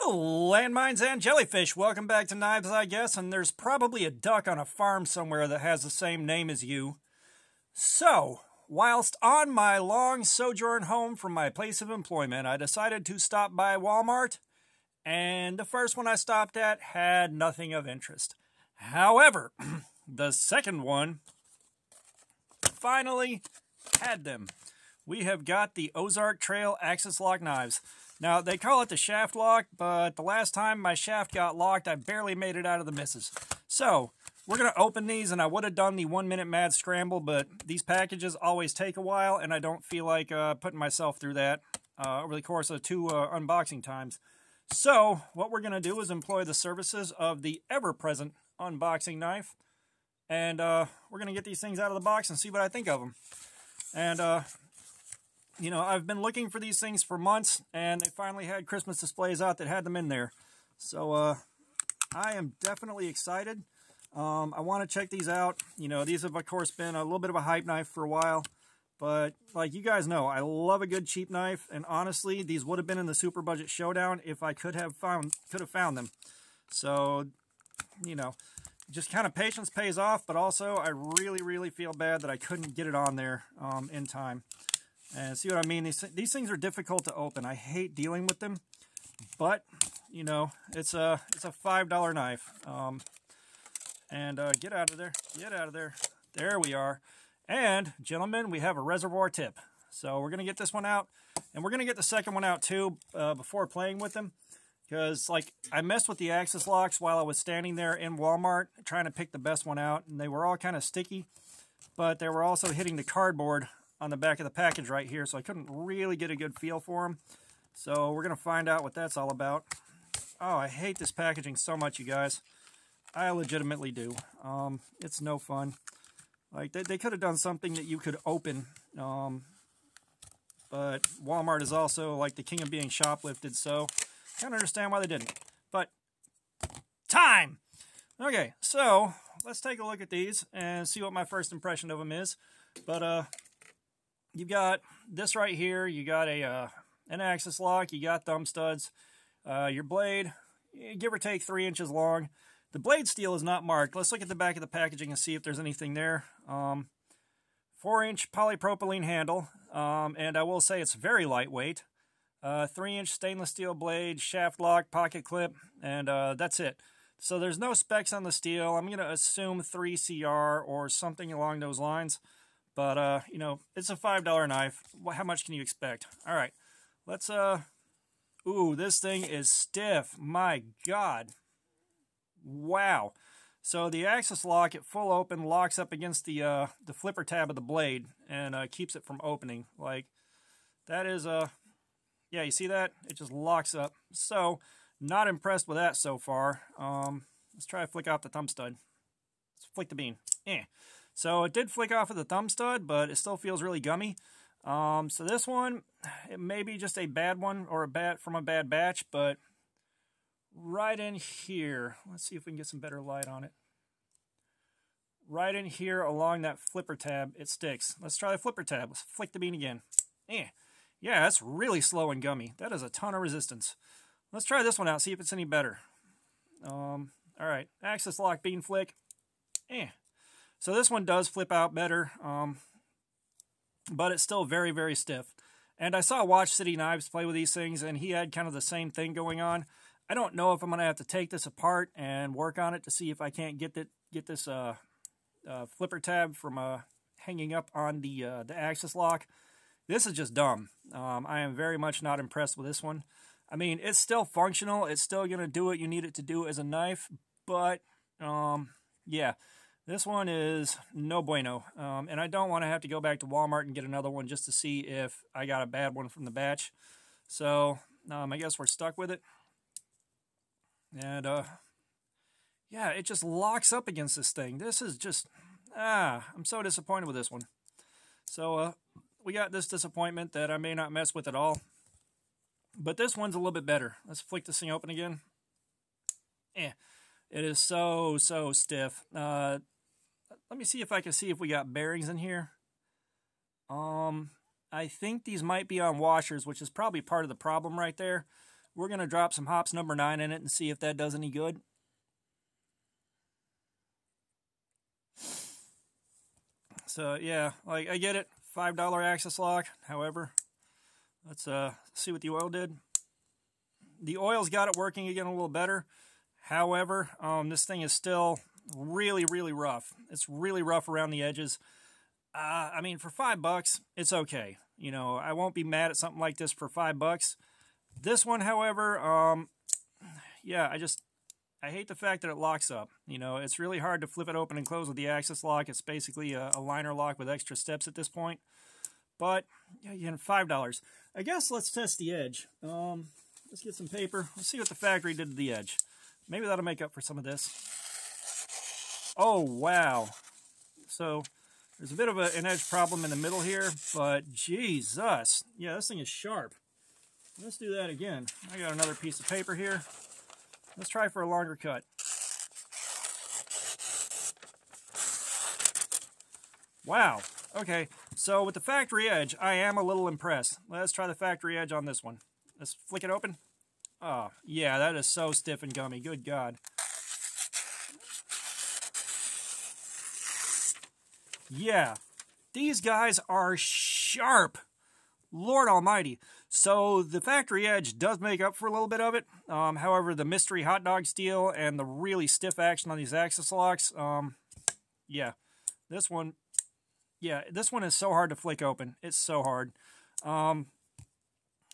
Landmines and jellyfish, welcome back to Knives, I guess, and there's probably a duck on a farm somewhere that has the same name as you. So, whilst on my long sojourn home from my place of employment, I decided to stop by Walmart, and the first one I stopped at had nothing of interest. However, the second one finally had them. We have got the Ozark Trail Axis Lock Knives. Now, they call it the shaft lock, but the last time my shaft got locked, I barely made it out of the misses. So, we're going to open these, and I would have done the one-minute mad scramble, but these packages always take a while, and I don't feel like uh, putting myself through that uh, over the course of two uh, unboxing times. So, what we're going to do is employ the services of the ever-present unboxing knife, and uh, we're going to get these things out of the box and see what I think of them. And uh, you know, I've been looking for these things for months, and they finally had Christmas displays out that had them in there. So, uh, I am definitely excited. Um, I want to check these out. You know, these have, of course, been a little bit of a hype knife for a while. But, like you guys know, I love a good cheap knife. And honestly, these would have been in the Super Budget Showdown if I could have found, could have found them. So, you know, just kind of patience pays off. But also, I really, really feel bad that I couldn't get it on there um, in time. And see what I mean? These, these things are difficult to open. I hate dealing with them, but, you know, it's a, it's a $5 knife. Um, and uh, get out of there. Get out of there. There we are. And, gentlemen, we have a reservoir tip. So we're going to get this one out. And we're going to get the second one out, too, uh, before playing with them. Because, like, I messed with the axis locks while I was standing there in Walmart trying to pick the best one out. And they were all kind of sticky. But they were also hitting the cardboard on the back of the package right here, so I couldn't really get a good feel for them. So we're going to find out what that's all about. Oh, I hate this packaging so much, you guys. I legitimately do. Um, it's no fun. Like, they, they could have done something that you could open. Um, but Walmart is also, like, the king of being shoplifted, so I can't understand why they didn't. But, time! Okay, so, let's take a look at these and see what my first impression of them is. But, uh, you've got this right here. You got a uh, an axis lock. You got thumb studs. Uh, your blade, give or take three inches long. The blade steel is not marked. Let's look at the back of the packaging and see if there's anything there. Um, four inch polypropylene handle, um, and I will say it's very lightweight. Uh, three inch stainless steel blade, shaft lock, pocket clip, and uh, that's it. So there's no specs on the steel. I'm going to assume 3CR or something along those lines. But, uh, you know, it's a $5 knife. How much can you expect? All right, let's, uh, ooh, this thing is stiff. My God. Wow. So the axis lock at full open locks up against the, uh, the flipper tab of the blade and uh, keeps it from opening. Like, that is, uh, yeah, you see that? It just locks up. So, not impressed with that so far. Um, let's try to flick off the thumb stud. Let's flick the bean. Eh. So it did flick off of the thumb stud, but it still feels really gummy. Um, so this one, it may be just a bad one or a bad from a bad batch, but right in here, let's see if we can get some better light on it. Right in here along that flipper tab, it sticks. Let's try the flipper tab. Let's flick the bean again. Eh. Yeah, that's really slow and gummy. That is a ton of resistance. Let's try this one out, see if it's any better. Um, all right, axis lock bean flick. Eh, so this one does flip out better, um, but it's still very, very stiff. And I saw Watch City Knives play with these things, and he had kind of the same thing going on. I don't know if I'm going to have to take this apart and work on it to see if I can't get, that, get this uh, uh, flipper tab from uh, hanging up on the, uh, the axis lock. This is just dumb. Um, I am very much not impressed with this one. I mean, it's still functional. It's still going to do what you need it to do as a knife, but um, yeah. This one is no bueno, um, and I don't want to have to go back to Walmart and get another one just to see if I got a bad one from the batch. So um, I guess we're stuck with it. And uh, yeah, it just locks up against this thing. This is just, ah, I'm so disappointed with this one. So uh, we got this disappointment that I may not mess with at all. But this one's a little bit better. Let's flick this thing open again. Eh, it is so, so stiff. Uh, let me see if I can see if we got bearings in here. Um, I think these might be on washers, which is probably part of the problem right there. we're going to drop some Hoppe's number 9 in it and see if that does any good. So, yeah, like, I get it. $5 axis lock. However, let's uh, see what the oil did. The oil's got it working again a little better. However, um, this thing is still really, really rough. It's really rough around the edges. Uh, I mean, for five bucks, it's okay. You know, I won't be mad at something like this for five bucks. This one, however, um, yeah, I just, I hate the fact that it locks up. You know, it's really hard to flip it open and close with the axis lock. It's basically a, a liner lock with extra steps at this point. But, yeah, you know, $5. I guess let's test the edge. Um, let's get some paper. Let's see what the factory did to the edge. Maybe that'll make up for some of this. Oh, wow. So, there's a bit of a, an edge problem in the middle here, but Jesus. Yeah, this thing is sharp. Let's do that again. I got another piece of paper here. Let's try for a longer cut. Wow. Okay, so with the factory edge, I am a little impressed. Let's try the factory edge on this one. Let's flick it open. Oh, yeah, that is so stiff and gummy. Good God. Yeah, these guys are sharp. Lord Almighty. So the factory edge does make up for a little bit of it. Um, however, the mystery hot dog steel and the really stiff action on these axis locks, um, yeah, this one, yeah, this one is so hard to flick open. It's so hard. Um,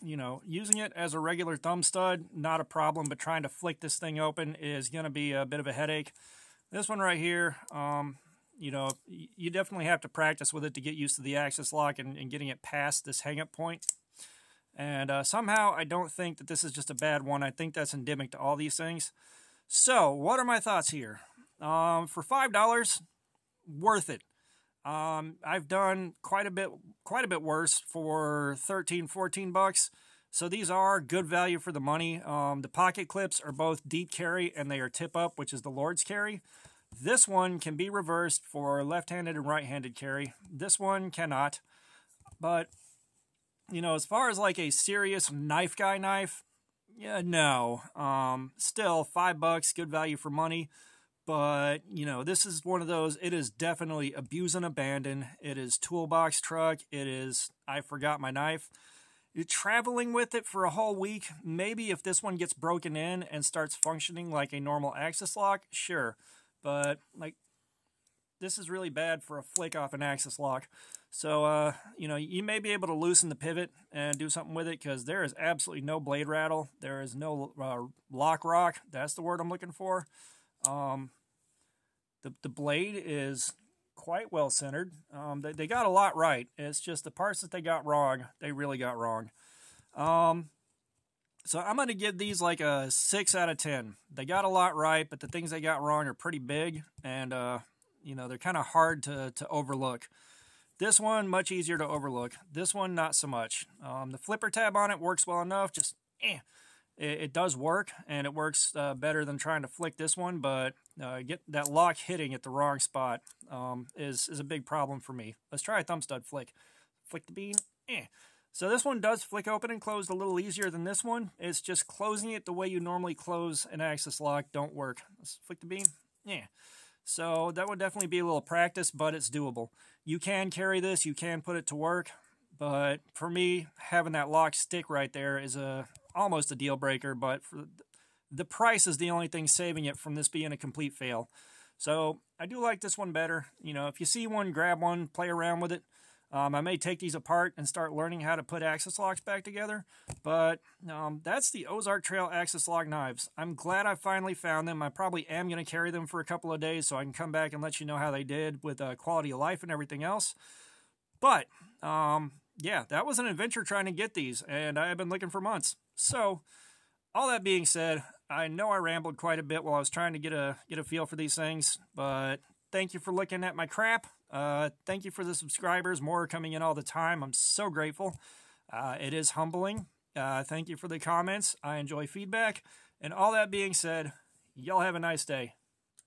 you know, using it as a regular thumb stud, not a problem, but trying to flick this thing open is going to be a bit of a headache. This one right here, um, you know, you definitely have to practice with it to get used to the axis lock and, and getting it past this hang-up point. And uh, somehow I don't think that this is just a bad one. I think that's endemic to all these things. So, what are my thoughts here? Um, for $5, worth it. Um, I've done quite a bit quite a bit worse for 13, 14 bucks. So these are good value for the money. Um, the pocket clips are both deep carry and they are tip up, which is the Lord's carry. This one can be reversed for left-handed and right-handed carry. This one cannot. But, you know, as far as like a serious knife guy knife, yeah, no. Um, still, five bucks, good value for money. But, you know, this is one of those, it is definitely abuse and abandon. It is toolbox truck. It is, I forgot my knife. You're traveling with it for a whole week. Maybe if this one gets broken in and starts functioning like a normal axis lock, sure. But like this is really bad for a flick off an axis lock. So, uh, you know, you may be able to loosen the pivot and do something with it because there is absolutely no blade rattle. There is no uh, lock rock. That's the word I'm looking for. Um, the, the blade is quite well centered. Um, they, they got a lot right. It's just the parts that they got wrong, they really got wrong. Um, so I'm going to give these like a 6 out of 10. They got a lot right, but the things they got wrong are pretty big, and, uh, you know, they're kind of hard to, to overlook. This one, much easier to overlook. This one, not so much. Um, the flipper tab on it works well enough, just eh. It, it does work, and it works uh, better than trying to flick this one, but uh, get that lock hitting at the wrong spot um, is, is a big problem for me. Let's try a thumb stud flick. Flick the bean, eh. So this one does flick open and close a little easier than this one. It's just closing it the way you normally close an axis lock don't work. Let's flick the beam. Yeah. So that would definitely be a little practice, but it's doable. You can carry this, you can put it to work, but for me, having that lock stick right there is a almost a deal breaker, but the price is the only thing saving it from this being a complete fail. So I do like this one better. You know, if you see one, grab one, play around with it. Um, I may take these apart and start learning how to put axis locks back together, but um, that's the Ozark Trail axis lock knives. I'm glad I finally found them. I probably am going to carry them for a couple of days so I can come back and let you know how they did with uh, quality of life and everything else. But, um, yeah, that was an adventure trying to get these, and I have been looking for months. So, all that being said, I know I rambled quite a bit while I was trying to get a get a feel for these things, but thank you for looking at my crap. Uh, thank you for the subscribers. More coming in all the time. I'm so grateful. Uh, it is humbling. Uh, thank you for the comments. I enjoy feedback. And all that being said, y'all have a nice day.